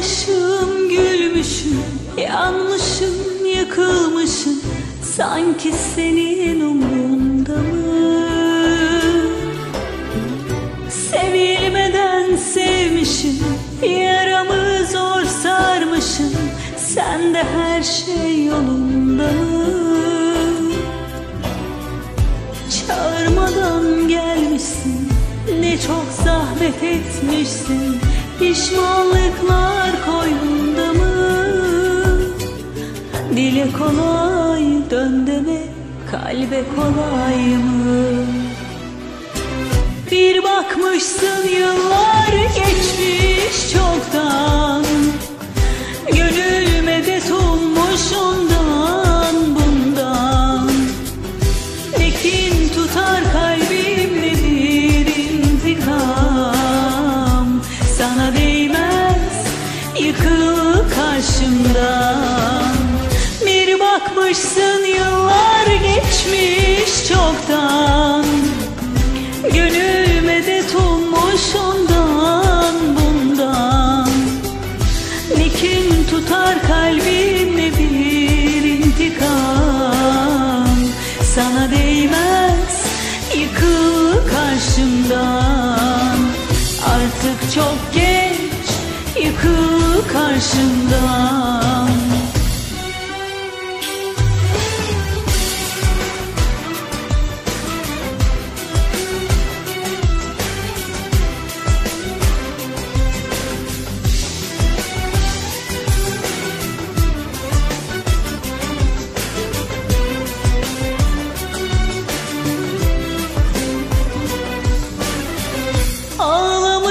Ağlamışım, gülmüşüm, yanmışım, yıkılmışım Sanki senin umrunda mı? Sevilmeden sevmişim, yaramı zor sarmışım Sende her şey yolunda mı? Çağırmadan gelmişsin, ne çok zahmet etmişsin Pişmanlıklar koynunda mı? Dile kolay dön deme kalbe kolay mı? Bir bakmışsın karşımdan Bir bakmışsın yıllar geçmiş çoktan. Gönül medet olmuş ondan bundan. Ne kin tutar kalbimde bir intikam? Sana değmez yıkıl karşımdan yıkıl karşımdan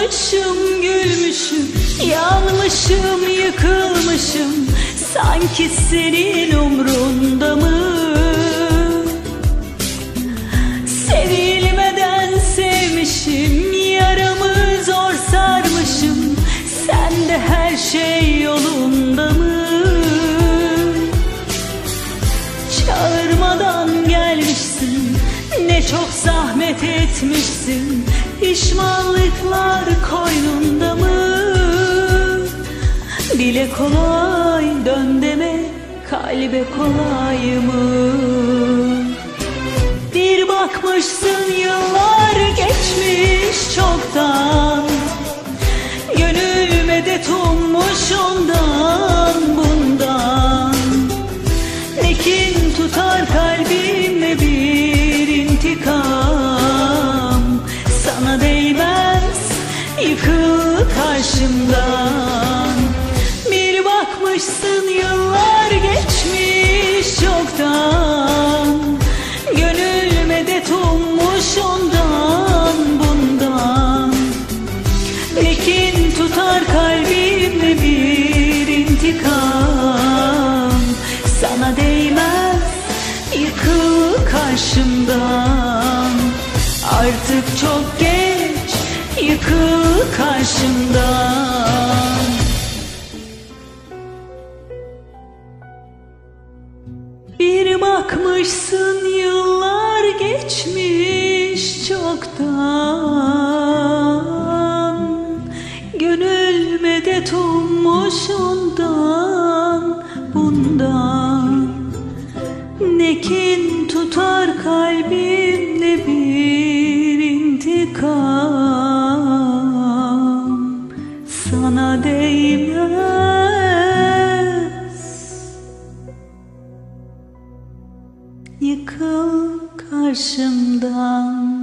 Ağlamışım, gülmüşüm, yanmışım, yıkılmışım Sanki senin umrunda mı? Sevilmeden sevmişim, yaramı zor sarmışım Sende her şey yolunda mı? Çağırmadan gelmişsin Ne çok zahmet etmişsin Pişmanlıklar koynunda mı? Dile kolay dön deme Kalbe kolay mı? Bir bakmışsın yıllar geçmiş çoktan Gönül medet olmuş ondan yıkıl karşımdan. Bir bakmışsın yıllar geçmiş çoktan. Gönül medet olmuş ondan bundan. Ne kin tutar kalbimde bir intikam. Sana değmez yıkıl karşımdan karşımdan Bir bakmışsın yıllar geçmiş çoktan. Gönül medet olmuş ondan bundan. Ne kin tutar kalbimde Yıkıl karşımdan